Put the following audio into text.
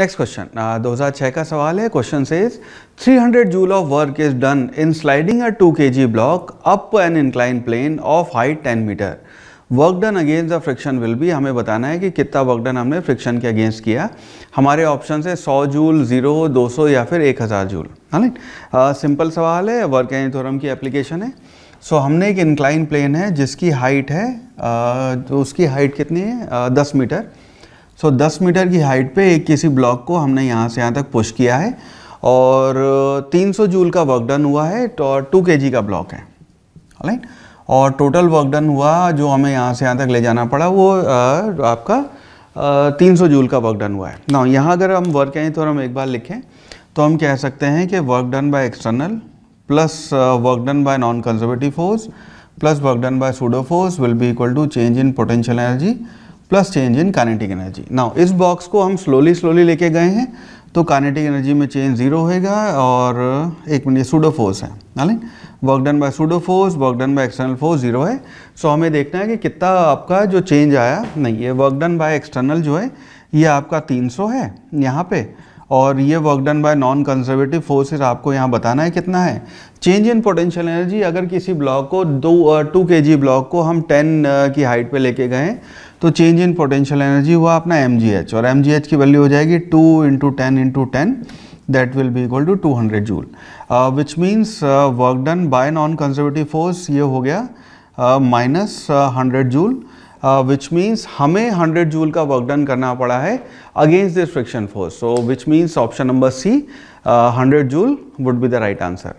Next question दो हज़ार छः का सवाल है। Question says 300 joule of work is done in sliding a 2 g block up an incline plane of height 10 metre work done against the friction will भी हमें बताना है कि कितना वर्क डन हमने फ्रिक्शन के अगेंस्ट किया। हमारे ऑप्शन है 100 जूल 0 200 या फिर 1000 जूल हाँ सिंपल सवाल है। वर्क एन थोरम की एप्लीकेशन है। सो so, हमने एक इंक्लाइन प्लेन है जिसकी हाइट है तो उसकी हाइट कितनी है? दस मीटर सो so, 10 मीटर की हाइट पे एक किसी ब्लॉक को हमने यहाँ से यहाँ तक पुश किया है और 300 जूल का वर्क डन हुआ है तो टू के का ब्लॉक है। राइट और टोटल वर्क डन हुआ जो हमें यहाँ से यहाँ तक ले जाना पड़ा वो आ, आपका तीन सौ जूल का वर्क डन हुआ है। ना यहाँ अगर हम वर्क कहें तो हम एक बार लिखें तो हम कह सकते हैं कि work done by external plus work done by non conservative force plus work done by pseudo force will be equal to change in potential energy plus change in kinetic energy. Now इस box को हम slowly slowly लेके गए हैं तो kinetic energy में change zero होएगा और एक मिनट सूडो फोर्स है। नालिन work done by pseudo force work done by external force zero है। सो so, हमें देखना है कि कितना आपका जो चेंज आया नहीं ये वर्क डन बाय एक्सटर्नल जो है ये आपका 300 है यहाँ पे। और ये work done by non conservative forces आपको यहाँ बताना है कितना है। चेंज इन पोटेंशियल एनर्जी अगर किसी ब्लॉक को दो टू के जी ब्लॉक को हम टेन की हाइट पे लेके गए तो चेंज इन पोटेंशियल एनर्जी हुआ अपना एम और एमजीएच की वैल्यू हो जाएगी two into ten into ten that will be equal to two hundred joule which means work done by non conservative force ये हो गया minus hundred joule which means हमें 100 जूल का वर्क डन करना पड़ा है against this friction force so which means option number C 100 joule would be the right answer